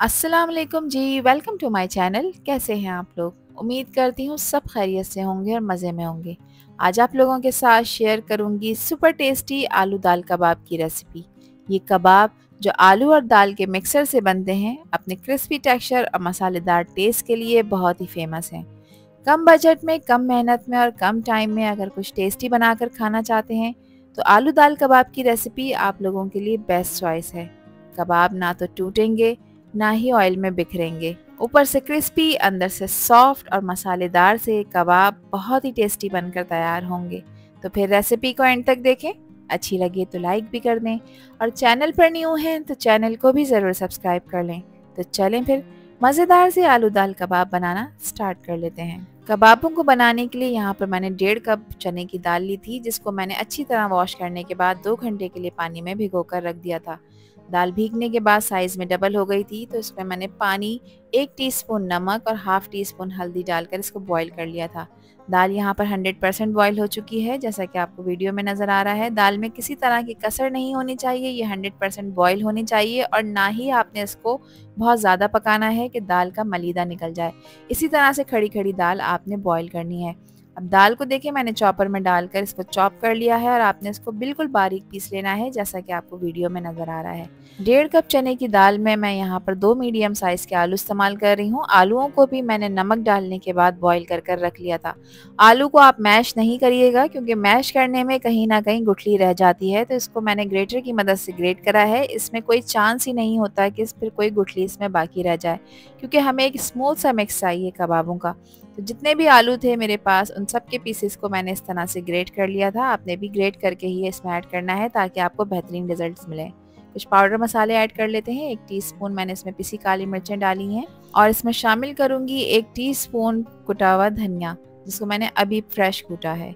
अस्सलाम वालेकुम जी वेलकम टू माय चैनल कैसे हैं आप लोग? उम्मीद करती हूँ सब खैरियत से होंगे और मज़े में होंगे। आज आप लोगों के साथ शेयर करूँगी सुपर टेस्टी आलू दाल कबाब की रेसिपी ये कबाब जो आलू और दाल के मिक्सर से बनते हैं, अपने क्रिस्पी टेक्सचर और मसालेदार टेस्ट के लिए बहुत ही फ़ेमस हैं। कम बजट में, कम मेहनत में और कम टाइम में अगर कुछ टेस्टी बनाकर खाना चाहते हैं तो आलू दाल कबाब की रेसिपी आप लोगों के लिए बेस्ट चॉइस है। कबाब ना तो टूटेंगे ना ही ऑयल में बिखरेंगे। ऊपर से क्रिस्पी अंदर से सॉफ्ट और मसालेदार से कबाब बहुत ही टेस्टी बनकर तैयार होंगे। तो फिर रेसिपी को एंड तक देखें। अच्छी लगे तो लाइक भी कर दें। और चैनल पर न्यू हैं तो चैनल को भी ज़रूर सब्सक्राइब कर लें। तो चलें फिर, मज़ेदार से आलू दाल कबाब बनाना स्टार्ट कर लेते हैं। कबाबों को बनाने के लिए यहाँ पर मैंने डेढ़ कप चने की दाल ली थी, जिसको मैंने अच्छी तरह वॉश करने के बाद दो घंटे के लिए पानी में भिगोकर रख दिया था। दाल भीगने के बाद साइज़ में डबल हो गई थी तो इसमें मैंने पानी, एक टीस्पून नमक और हाफ़ टी स्पून हल्दी डालकर इसको बॉईल कर लिया था। दाल यहाँ पर 100 परसेंट बॉयल हो चुकी है, जैसा कि आपको वीडियो में नज़र आ रहा है। दाल में किसी तरह की कसर नहीं होनी चाहिए, ये 100 परसेंट बॉयल होनी चाहिए और ना ही आपने इसको बहुत ज़्यादा पकाना है कि दाल का मलीदा निकल जाए। इसी तरह से खड़ी खड़ी दाल आपने बॉयल करनी है। अब दाल को देखिए, मैंने चॉपर में डालकर इसको चॉप कर लिया है और आपने इसको बिल्कुल बारीक पीस लेना है, जैसा कि आपको वीडियो में नज़र आ रहा है। डेढ़ कप चने की दाल में मैं यहाँ पर दो मीडियम साइज़ के आलू इस्तेमाल कर रही हूँ। आलूओं को भी मैंने नमक डालने के बाद बॉईल कर कर रख लिया था। आलू को आप मैश नहीं करिएगा, क्योंकि मैश करने में कहीं ना कहीं गुठली रह जाती है तो इसको मैंने ग्रेटर की मदद से ग्रेट करा है। इसमें कोई चांस ही नहीं होता कि इस फिर कोई गुठली इसमें बाकी रह जाए, क्योंकि हमें एक स्मूथ सा मिक्स चाहिए कबाबों का। तो जितने भी आलू थे मेरे पास, उन सब के पीसेस को मैंने इस तरह से ग्रेट कर लिया था। आपने भी ग्रेट करके ही इसमें ऐड करना है ताकि आपको बेहतरीन रिजल्ट्स मिले। कुछ पाउडर मसाले ऐड कर लेते हैं। एक टीस्पून मैंने इसमें पिसी काली मिर्चें डाली हैं और इसमें शामिल करूँगी एक टीस्पून कुटा हुआ धनिया, जिसको मैंने अभी फ्रेश कूटा है।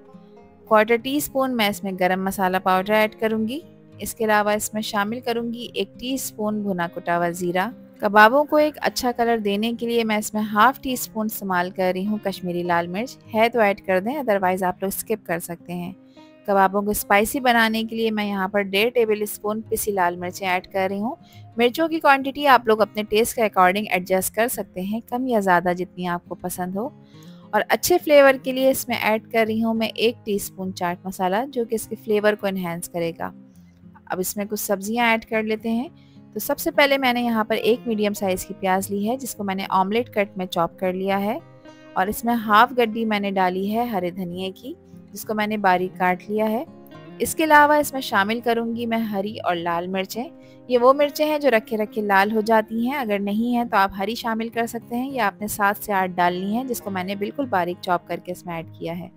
क्वार्टर टी स्पून मैं इसमें गरम मसाला पाउडर ऐड करूँगी। इसके अलावा इसमें शामिल करूँगी एक टी स्पून भुना कुटा हुआ ज़ीरा। कबाबों को एक अच्छा कलर देने के लिए मैं इसमें हाफ़ टी स्पून इस्तेमाल कर रही हूँ कश्मीरी लाल मिर्च। है तो ऐड कर दें अदरवाइज़ आप लोग स्किप कर सकते हैं। कबाबों को स्पाइसी बनाने के लिए मैं यहाँ पर डेढ़ टेबल स्पून पिसी लाल मिर्चें ऐड कर रही हूँ। मिर्चों की क्वांटिटी आप लोग अपने टेस्ट के अकॉर्डिंग एडजस्ट कर सकते हैं, कम या ज़्यादा जितनी आपको पसंद हो। और अच्छे फ्लेवर के लिए इसमें ऐड कर रही हूँ मैं एक टीस्पून चाट मसाला, जो कि इसके फ्लेवर को इन्हेंस करेगा। अब इसमें कुछ सब्ज़ियाँ ऐड कर लेते हैं। तो सबसे पहले मैंने यहाँ पर एक मीडियम साइज़ की प्याज ली है, जिसको मैंने ऑमलेट कट में चॉप कर लिया है। और इसमें हाफ़ गड्डी मैंने डाली है हरे धनिए की, जिसको मैंने बारीक काट लिया है। इसके अलावा इसमें शामिल करूँगी मैं हरी और लाल मिर्चें। ये वो मिर्चें हैं जो रखे रखे लाल हो जाती हैं। अगर नहीं है तो आप हरी शामिल कर सकते हैं। या आपने सात से आठ डालनी है, जिसको मैंने बिल्कुल बारीक चॉप करके इसमें ऐड किया है।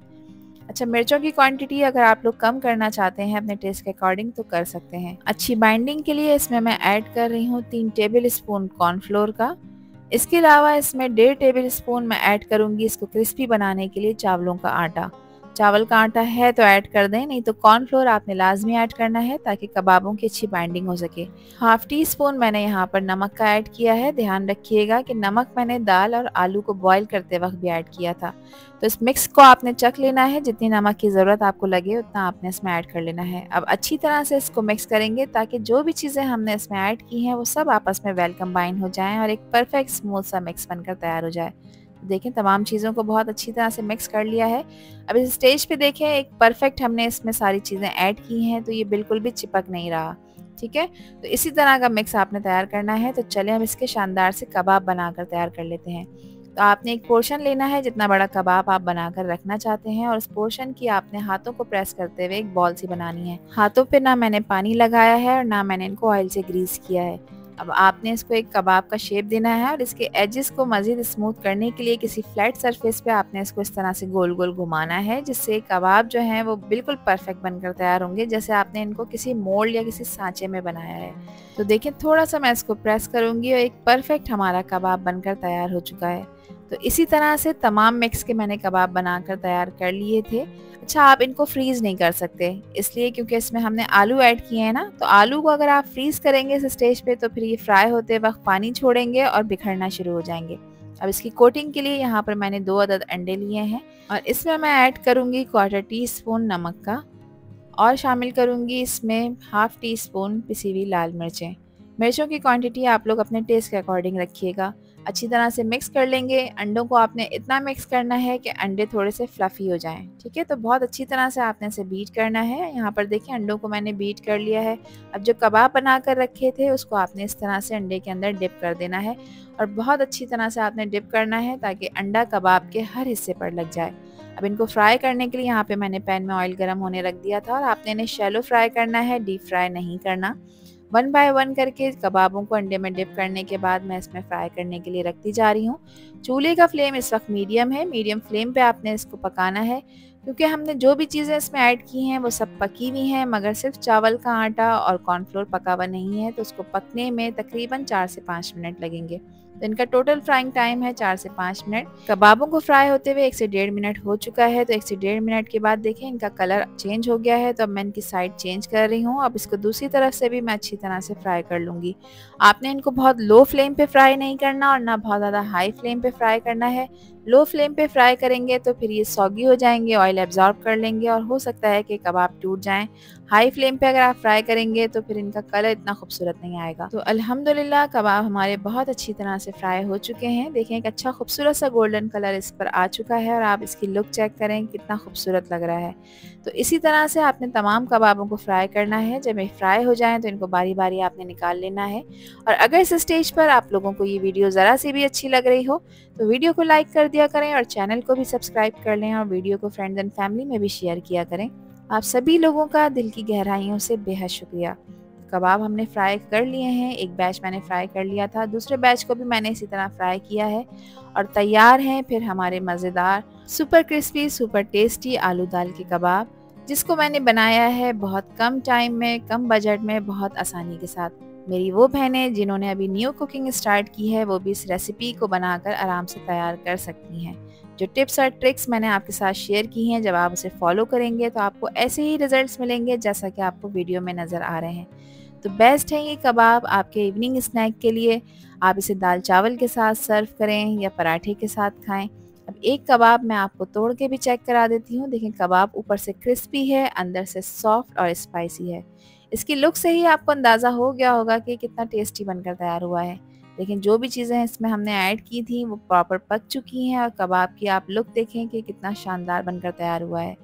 अच्छा मिर्चों की क्वांटिटी अगर आप लोग कम करना चाहते हैं अपने टेस्ट के अकॉर्डिंग तो कर सकते हैं। अच्छी बाइंडिंग के लिए इसमें मैं ऐड कर रही हूँ तीन टेबल स्पून कॉर्नफ्लोर का। इसके अलावा इसमें डेढ़ टेबल स्पून मैं ऐड करूँगी इसको क्रिस्पी बनाने के लिए चावलों का आटा। चावल का आटा है तो ऐड कर दें, नहीं तो कॉर्नफ्लोर आपने लाजमी ऐड करना है ताकि कबाबों की अच्छी बाइंडिंग हो सके। हाफ़ टी स्पून मैंने यहाँ पर नमक का ऐड किया है। ध्यान रखिएगा कि नमक मैंने दाल और आलू को बॉईल करते वक्त भी ऐड किया था। तो इस मिक्स को आपने चख लेना है, जितनी नमक की ज़रूरत आपको लगे, उतना आपने इसमें ऐड कर लेना है। अब अच्छी तरह से इसको मिक्स करेंगे ताकि जो भी चीज़ें हमने इसमें ऐड की हैं, वो सब आपस में वेल कम्बाइन हो जाएँ और एक परफेक्ट स्मूथ सा मिक्स बनकर तैयार हो जाए। देखें, तमाम चीज़ों को बहुत अच्छी तरह से मिक्स कर लिया है। अब इस स्टेज पे देखें, एक परफेक्ट हमने इसमें सारी चीज़ें ऐड की हैं तो ये बिल्कुल भी चिपक नहीं रहा, ठीक है? तो इसी तरह का मिक्स आपने तैयार करना है तो चले हम इसके शानदार से कबाब बनाकर तैयार कर लेते हैं। तो आपने एक पोर्शन लेना है, जितना बड़ा कबाब आप बनाकर रखना चाहते हैं, और उस पोर्शन की आपने हाथों को प्रेस करते हुए एक बॉल सी बनानी है। हाथों पे ना मैंने पानी लगाया है, और ना मैंने इनको ऑयल से ग्रीस किया है। अब आपने इसको एक कबाब का शेप देना है और इसके एजेस को मज़ीद स्मूथ करने के लिए किसी फ्लैट सरफेस पे आपने इसको इस तरह से गोल गोल घुमाना है, जिससे कबाब जो है वो बिल्कुल परफेक्ट बनकर तैयार होंगे, जैसे आपने इनको किसी मोल्ड या किसी सांचे में बनाया है। तो देखिए, थोड़ा सा मैं इसको प्रेस करूँगी और एक परफेक्ट हमारा कबाब बनकर तैयार हो चुका है। तो इसी तरह से तमाम मिक्स के मैंने कबाब बनाकर तैयार कर लिए थे। अच्छा आप इनको फ्रीज़ नहीं कर सकते, इसलिए क्योंकि इसमें हमने आलू ऐड किए हैं ना तो आलू को अगर आप फ्रीज़ करेंगे इस स्टेज पे तो फिर ये फ्राई होते वक्त पानी छोड़ेंगे और बिखरना शुरू हो जाएँगे। अब इसकी कोटिंग के लिए यहाँ पर मैंने दो अदद अंडे लिए हैं और इसमें मैं ऐड करूँगी क्वार्टर टी स्पून नमक का और शामिल करूँगी इसमें हाफ़ टी स्पून पिसी हुई लाल मिर्चें। मिर्चों की क्वांटिटी आप लोग अपने टेस्ट के अकॉर्डिंग रखिएगा। अच्छी तरह से मिक्स कर लेंगे। अंडों को आपने इतना मिक्स करना है कि अंडे थोड़े से फ्लफ़ी हो जाएँ, ठीक है? तो बहुत अच्छी तरह से आपने इसे बीट करना है। यहाँ पर देखिए अंडों को मैंने बीट कर लिया है। अब जो कबाब बना कर रखे थे, उसको आपने इस तरह से अंडे के अंदर डिप कर देना है और बहुत अच्छी तरह से आपने डिप करना है ताकि अंडा कबाब के हर हिस्से पर लग जाए। अब इनको फ्राई करने के लिए यहाँ पे मैंने पैन में ऑयल गर्म होने रख दिया था और आपने इन्हें शैलो फ्राई करना है डीप फ्राई नहीं करना। वन बाय वन करके कबाबों को अंडे में डिप करने के बाद मैं इसमें फ्राई करने के लिए रखती जा रही हूँ। चूल्हे का फ्लेम इस वक्त मीडियम है, मीडियम फ्लेम पे आपने इसको पकाना है, क्योंकि हमने जो भी चीज़ें इसमें ऐड की हैं वो सब पकी हुई हैं, मगर सिर्फ़ चावल का आटा और कॉर्नफ्लोर पका हुआ नहीं है तो उसको पकने में तकरीबन चार से पाँच मिनट लगेंगे। तो इनका टोटल फ्राइंग टाइम है चार से पाँच मिनट। कबाबों को फ्राई होते हुए एक से डेढ़ मिनट हो चुका है तो एक से डेढ़ मिनट के बाद देखें, इनका कलर चेंज हो गया है तो अब मैं इनकी साइड चेंज कर रही हूँ। अब इसको दूसरी तरफ़ से भी मैं अच्छी तरह से फ्राई कर लूँगी। आपने इनको बहुत लो फ्लेम पे फ्राई नहीं करना और ना बहुत ज़्यादा हाई फ्लेम पे फ्राई करना है। लो फ्लेम पे फ्राई करेंगे तो फिर ये सॉगी हो जाएँगे ऑयल एब्जॉर्ब कर लेंगे और हो सकता है कि कबाब टूट जाएँ। हाई फ्लेम पे अगर आप फ्राई करेंगे तो फिर इनका कलर इतना खूबसूरत नहीं आएगा। तो अल्हम्दुलिल्लाह, कबाब हमारे बहुत अच्छी तरह से फ्राई हो चुके हैं। देखें, एक अच्छा खूबसूरत सा गोल्डन कलर इस पर आ चुका है और आप इसकी लुक चेक करें, कितना खूबसूरत लग रहा है। तो इसी तरह से आपने तमाम कबाबों को फ्राई करना है। जब ये फ्राई हो जाएँ तो इनको बारी बारी आपने निकाल लेना है। और अगर इस स्टेज पर आप लोगों को ये वीडियो ज़रा सी भी अच्छी लग रही हो तो वीडियो को लाइक कर दिया करें और चैनल को भी सब्सक्राइब कर लें और वीडियो को फ्रेंड्स एंड फैमिली में भी शेयर किया करें। आप सभी लोगों का दिल की गहराइयों से बेहद शुक्रिया। कबाब हमने फ्राई कर लिए हैं? एक बैच मैंने फ्राई कर लिया था, दूसरे बैच को भी मैंने इसी तरह फ्राई किया है और तैयार हैं फिर हमारे मज़ेदार, सुपर क्रिस्पी, सुपर टेस्टी आलू दाल के कबाब, जिसको मैंने बनाया है बहुत कम टाइम में, कम बजट में, बहुत आसानी के साथ। मेरी वो बहनें जिन्होंने अभी न्यू कुकिंग स्टार्ट की है, वो भी इस रेसिपी को बनाकर आराम से तैयार कर सकती हैं। जो टिप्स और ट्रिक्स मैंने आपके साथ शेयर की हैं, जब आप उसे फॉलो करेंगे तो आपको ऐसे ही रिजल्ट्स मिलेंगे जैसा कि आपको वीडियो में नज़र आ रहे हैं। तो बेस्ट है ये कबाब आपके इवनिंग स्नैक के लिए। आप इसे दाल चावल के साथ सर्व करें या पराठे के साथ खाएँ। अब एक कबाब मैं आपको तोड़ के भी चेक करा देती हूँ। देखें, कबाब ऊपर से क्रिस्पी है, अंदर से सॉफ्ट और स्पाइसी है। इसकी लुक से ही आपको अंदाज़ा हो गया होगा कि कितना टेस्टी बनकर तैयार हुआ है। लेकिन जो भी चीज़ें हैं इसमें हमने ऐड की थी, वो प्रॉपर पक चुकी हैं और कबाब की आप लुक देखें कि कितना शानदार बनकर तैयार हुआ है।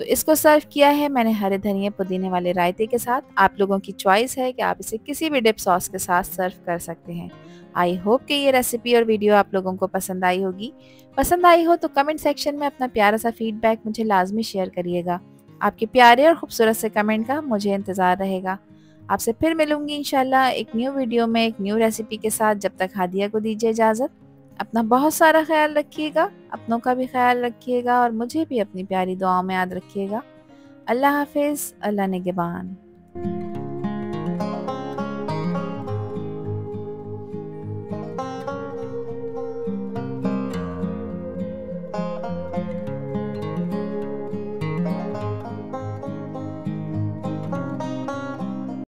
तो इसको सर्व किया है। मैंने हरे धनिए पुदीने वाले रायते के साथ। आप लोगों की चॉइस है कि आप इसे किसी भी डिप सॉस के साथ सर्व कर सकते हैं। आई होप कि ये रेसिपी और वीडियो आप लोगों को पसंद आई होगी। पसंद आई हो तो कमेंट सेक्शन में अपना प्यारा सा फीडबैक मुझे लाजमी शेयर करिएगा। आपके प्यारे और खूबसूरत से कमेंट का मुझे इंतज़ार रहेगा। आपसे फिर मिलूँगी इंशाल्लाह एक न्यू वीडियो में, एक न्यू रेसिपी के साथ। जब तक हादिया को दीजिए इजाज़त। अपना बहुत सारा ख्याल रखिएगा, अपनों का भी ख्याल रखिएगा और मुझे भी अपनी प्यारी दुआओं में याद रखिएगा। अल्लाह हाफिज़, अल्लाह निगबान